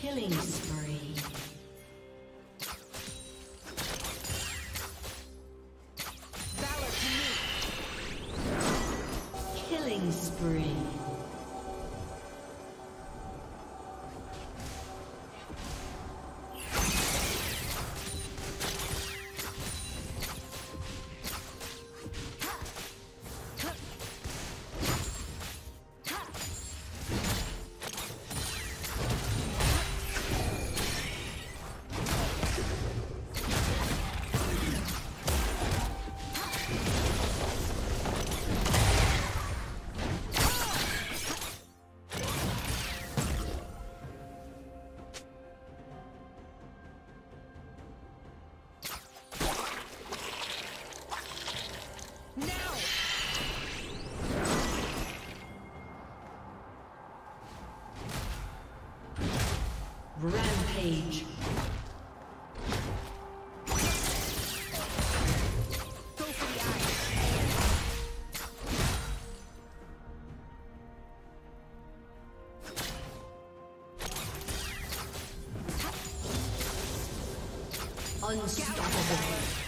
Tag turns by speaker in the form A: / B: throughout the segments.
A: Killing spree. Rampage. Unstoppable.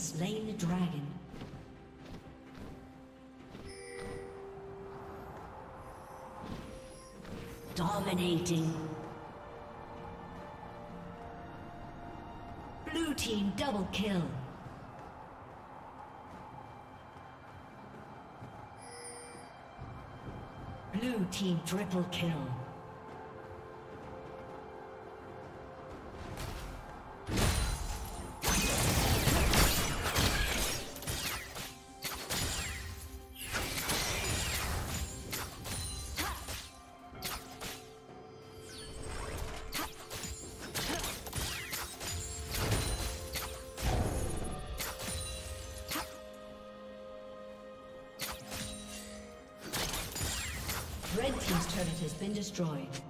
A: Has slain the dragon. Dominating. Blue team double kill. Blue team triple kill. Destroyed.